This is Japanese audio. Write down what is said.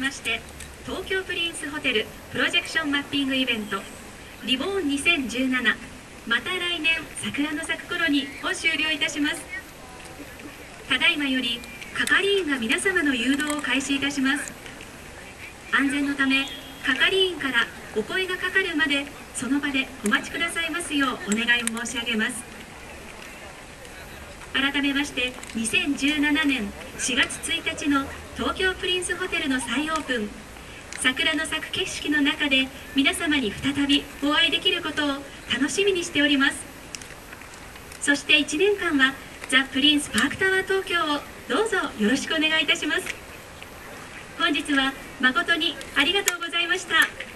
まして東京プリンスホテルプロジェクションマッピングイベントリボーン2017また来年桜の咲く頃にを終了いたします。ただいまより係員が皆様の誘導を開始いたします。安全のため係員からお声がかかるまでその場でお待ちくださいますようお願い申し上げます。改めまして2017年4月1日の東京プリンスホテルの再オープン。桜の咲く景色の中で皆様に再びお会いできることを楽しみにしております。そして1年間はザ・プリンスパークタワー東京をどうぞよろしくお願いいたします。本日は誠にありがとうございました。